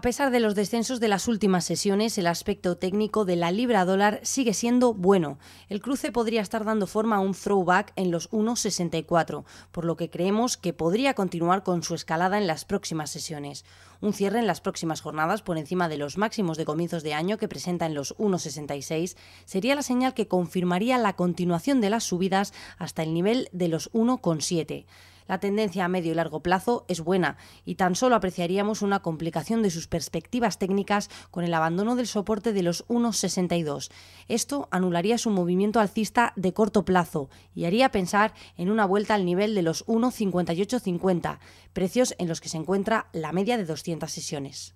pesar de los descensos de las últimas sesiones, el aspecto técnico de la libra dólar sigue siendo bueno. El cruce podría estar dando forma a un throwback en los 1,64, por lo que creemos que podría continuar con su escalada en las próximas sesiones. Un cierre en las próximas jornadas por encima de los máximos de comienzos de año que presenta en los 1,66 sería la señal que confirmaría la continuación de las subidas hasta el nivel de los 1,7 la tendencia a medio y largo plazo es buena y tan solo apreciaríamos una complicación de sus perspectivas técnicas con el abandono del soporte de los 1,62. Esto anularía su movimiento alcista de corto plazo y haría pensar en una vuelta al nivel de los 1,5850, precios en los que se encuentra la media de 200 sesiones.